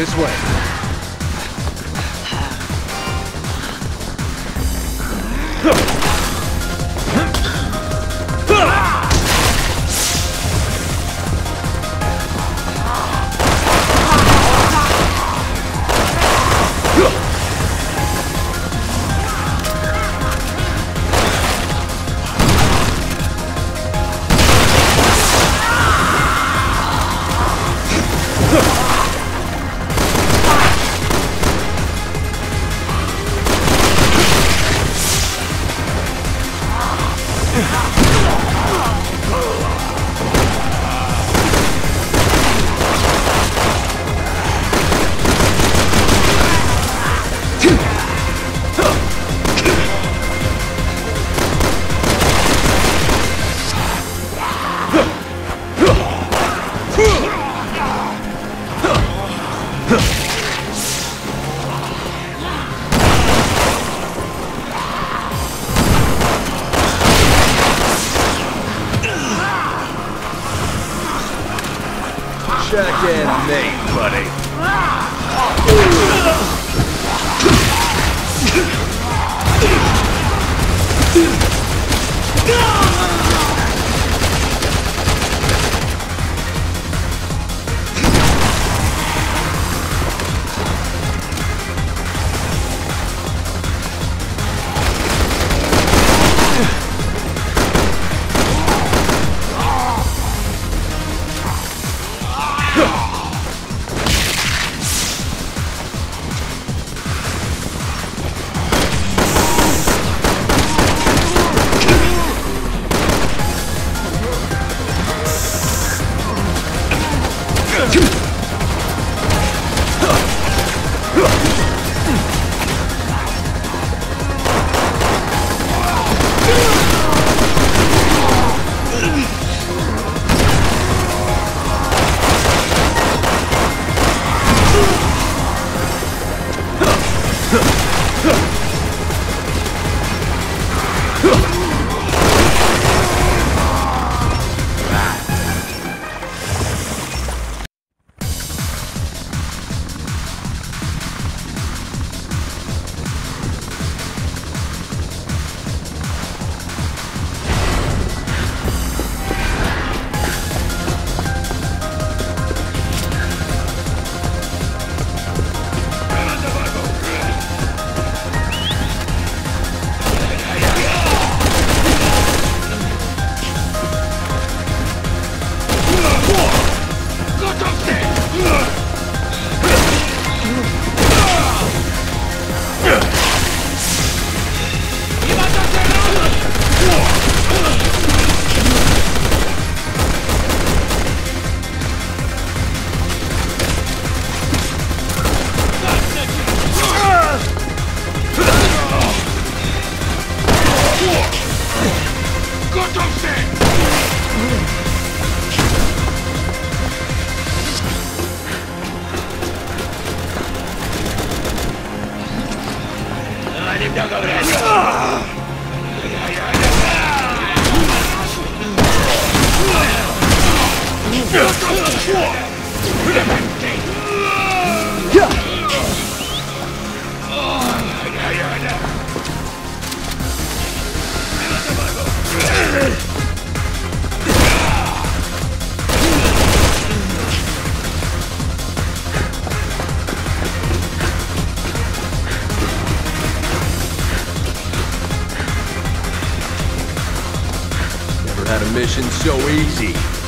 This way. Check Yeah. Mission so easy.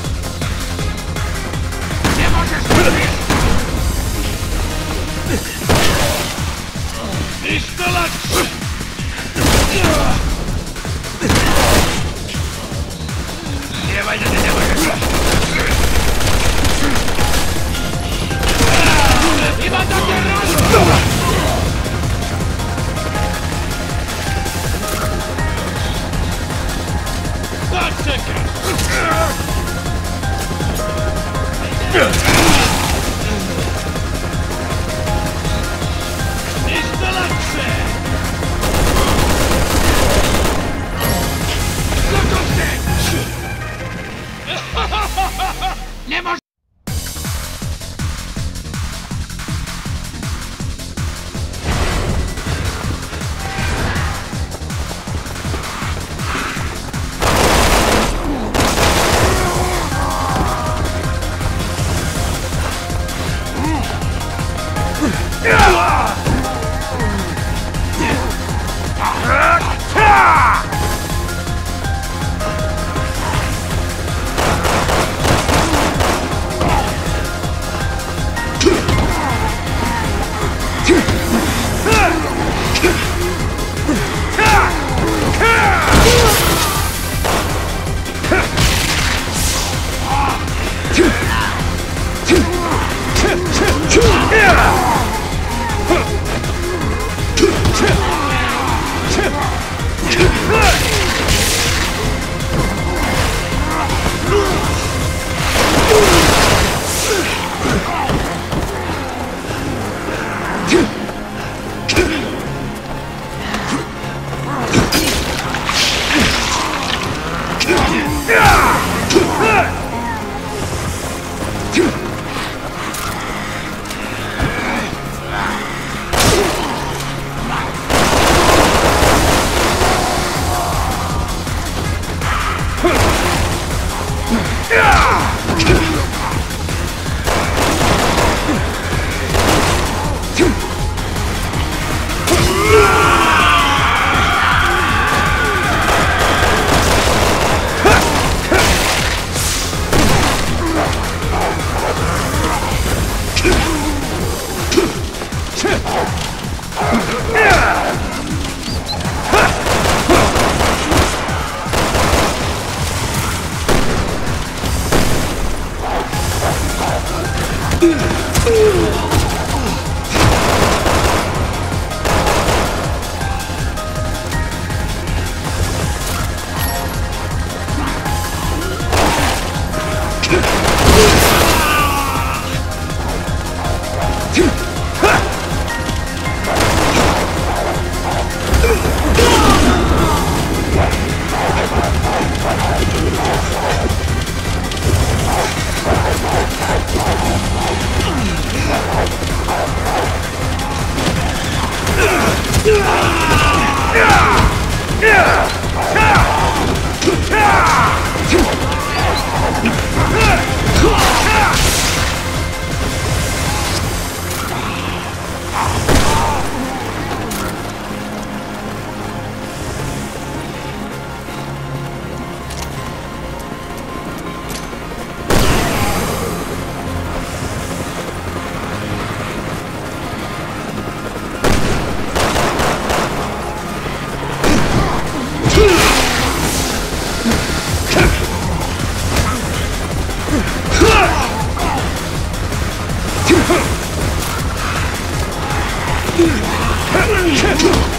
Yeah! Come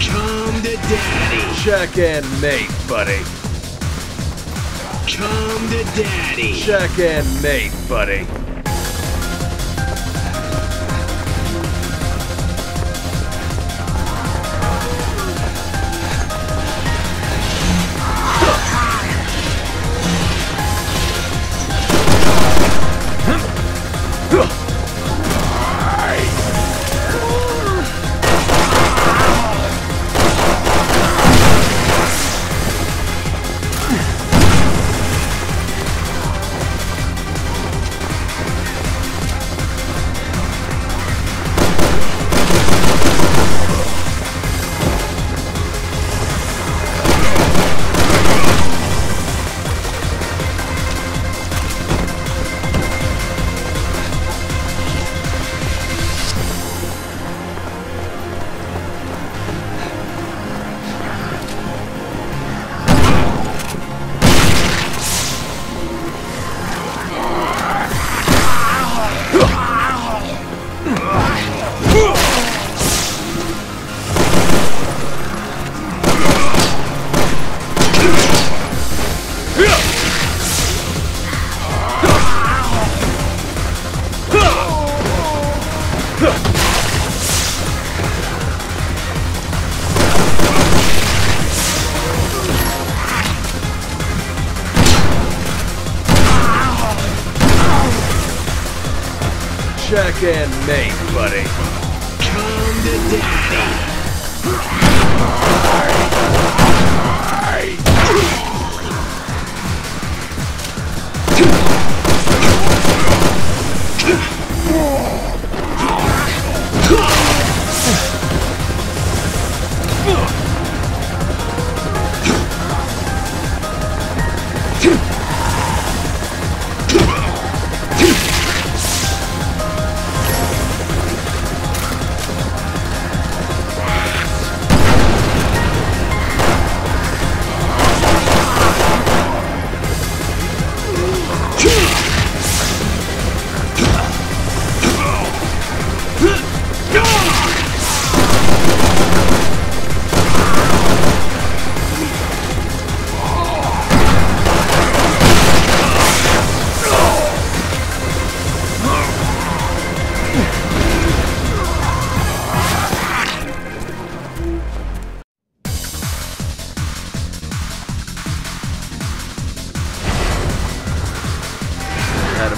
Come to daddy. Check and mate, buddy. Come to daddy. Check and mate, buddy.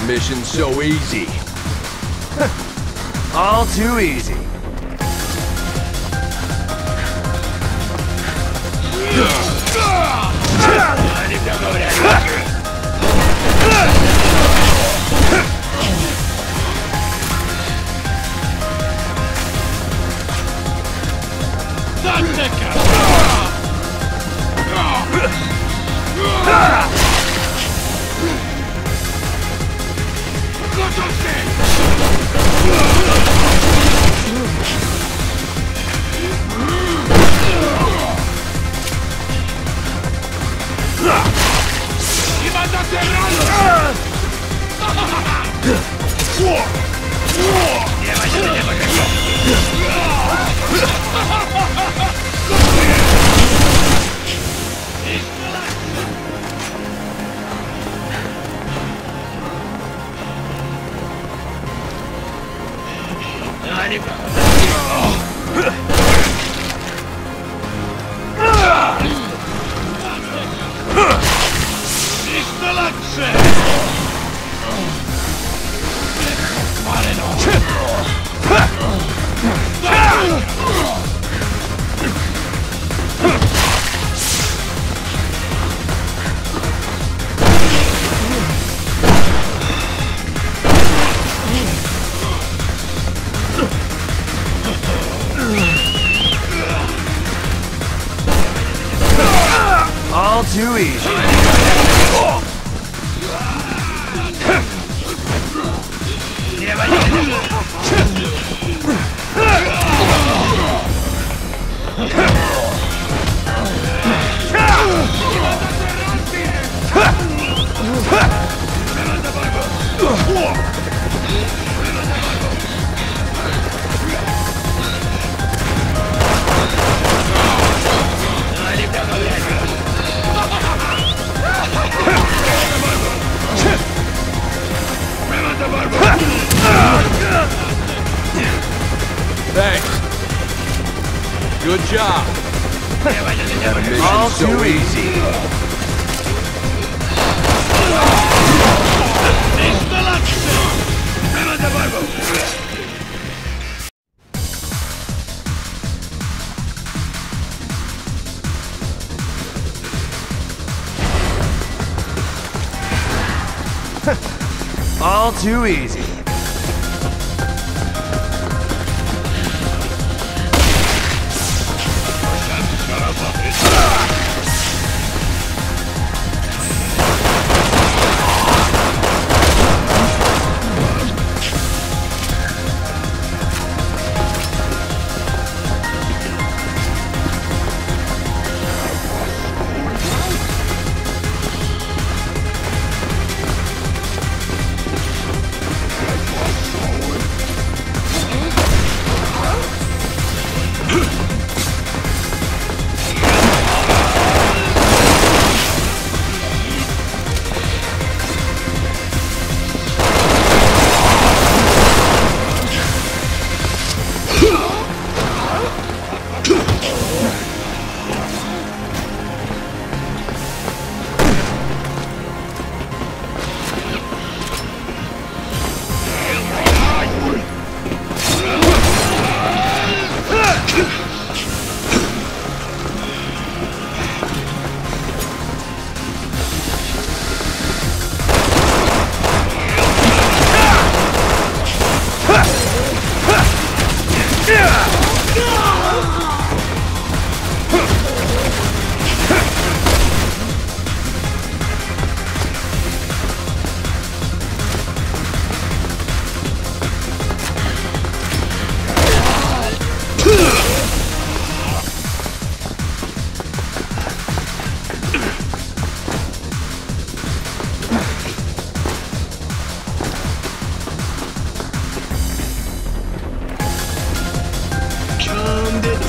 Mission so easy. All too easy. Yeah, I should have never got you. All too easy.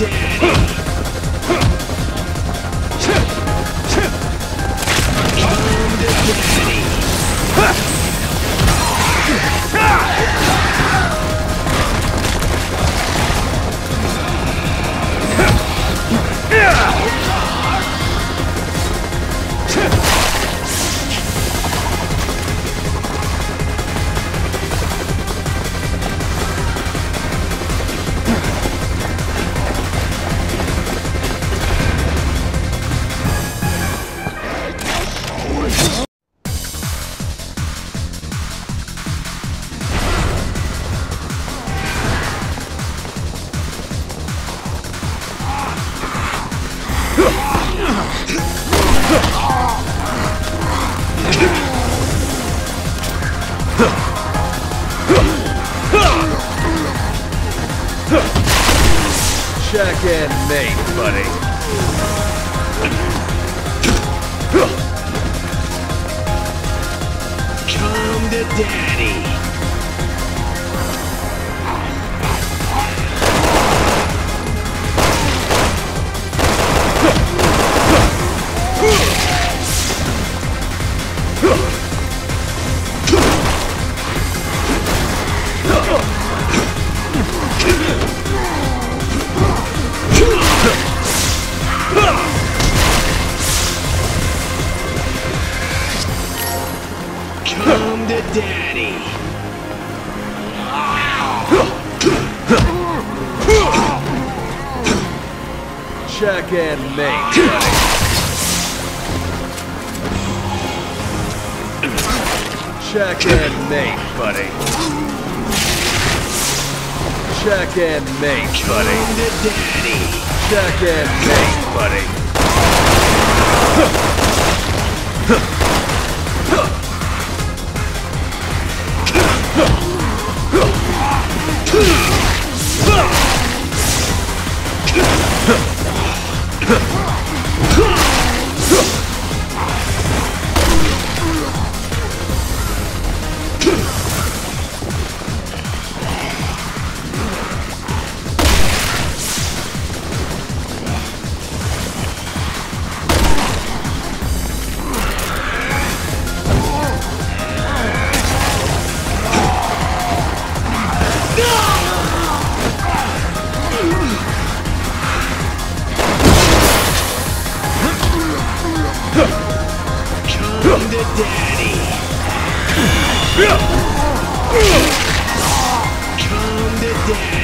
Huh. Buddy. Come to daddy. Check and mate, buddy. Check and mate, buddy. Daddy. Check and mate, buddy. Come daddy. Come to daddy.